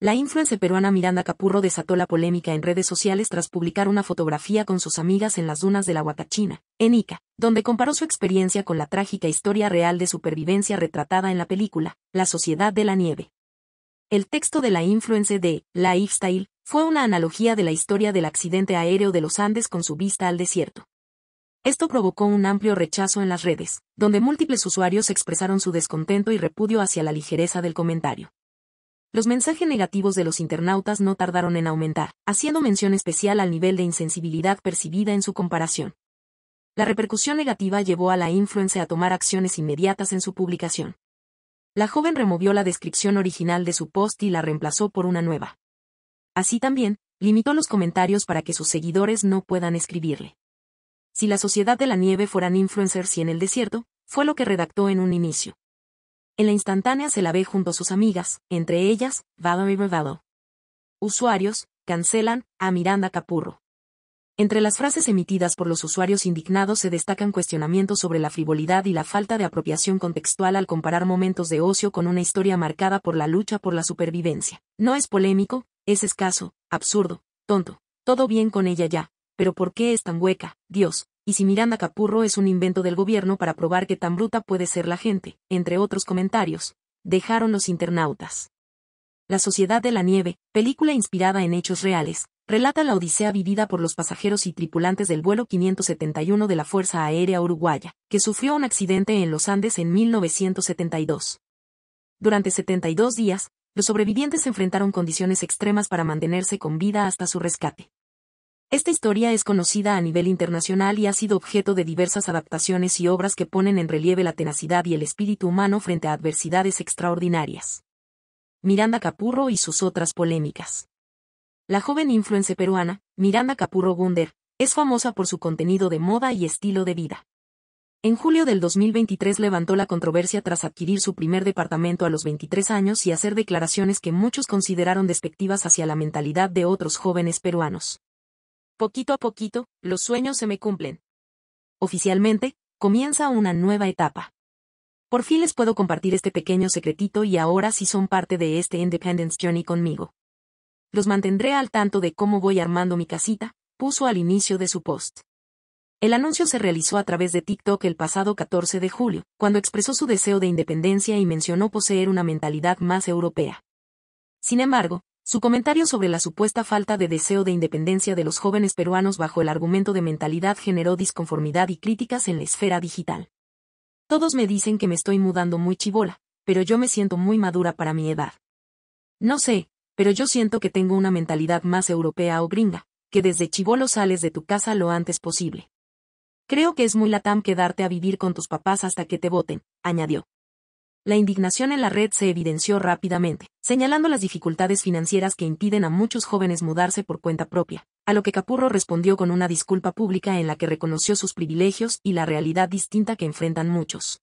La influencer peruana Miranda Capurro desató la polémica en redes sociales tras publicar una fotografía con sus amigas en las dunas de la Huacachina, en Ica, donde comparó su experiencia con la trágica historia real de supervivencia retratada en la película, La Sociedad de la Nieve. El texto de la influencer de Lifestyle fue una analogía de la historia del accidente aéreo de los Andes con su vista al desierto. Esto provocó un amplio rechazo en las redes, donde múltiples usuarios expresaron su descontento y repudio hacia la ligereza del comentario. Los mensajes negativos de los internautas no tardaron en aumentar, haciendo mención especial al nivel de insensibilidad percibida en su comparación. La repercusión negativa llevó a la influencer a tomar acciones inmediatas en su publicación. La joven removió la descripción original de su post y la reemplazó por una nueva. Así también, limitó los comentarios para que sus seguidores no puedan escribirle. Si la sociedad de la nieve fueran influencers y en el desierto, fue lo que redactó en un inicio. En la instantánea se la ve junto a sus amigas, entre ellas, y Vado. Usuarios, cancelan a Miranda Capurro. Entre las frases emitidas por los usuarios indignados se destacan cuestionamientos sobre la frivolidad y la falta de apropiación contextual al comparar momentos de ocio con una historia marcada por la lucha por la supervivencia. No es polémico, es escaso, absurdo, tonto. Todo bien con ella ya, pero ¿por qué es tan hueca, Dios? Y si Miranda Capurro es un invento del gobierno para probar que tan bruta puede ser la gente, entre otros comentarios, dejaron los internautas. La Sociedad de la Nieve, película inspirada en hechos reales, relata la odisea vivida por los pasajeros y tripulantes del vuelo 571 de la Fuerza Aérea Uruguaya, que sufrió un accidente en los Andes en 1972. Durante 72 días, los sobrevivientes enfrentaron condiciones extremas para mantenerse con vida hasta su rescate. Esta historia es conocida a nivel internacional y ha sido objeto de diversas adaptaciones y obras que ponen en relieve la tenacidad y el espíritu humano frente a adversidades extraordinarias. Miranda Capurro y sus otras polémicas. La joven influencer peruana, Miranda Capurro Gunder, es famosa por su contenido de moda y estilo de vida. En julio del 2023 levantó la controversia tras adquirir su primer departamento a los 23 años y hacer declaraciones que muchos consideraron despectivas hacia la mentalidad de otros jóvenes peruanos. Poquito a poquito, los sueños se me cumplen. Oficialmente, comienza una nueva etapa. Por fin les puedo compartir este pequeño secretito y ahora sí son parte de este Independence Journey conmigo. Los mantendré al tanto de cómo voy armando mi casita, puso al inicio de su post. El anuncio se realizó a través de TikTok el pasado 14 de julio, cuando expresó su deseo de independencia y mencionó poseer una mentalidad más europea. Sin embargo, su comentario sobre la supuesta falta de deseo de independencia de los jóvenes peruanos bajo el argumento de mentalidad generó disconformidad y críticas en la esfera digital. Todos me dicen que me estoy mudando muy chivola, pero yo me siento muy madura para mi edad. No sé, pero yo siento que tengo una mentalidad más europea o gringa, que desde chivolo sales de tu casa lo antes posible. Creo que es muy latam quedarte a vivir con tus papás hasta que te voten, añadió la indignación en la red se evidenció rápidamente, señalando las dificultades financieras que impiden a muchos jóvenes mudarse por cuenta propia, a lo que Capurro respondió con una disculpa pública en la que reconoció sus privilegios y la realidad distinta que enfrentan muchos.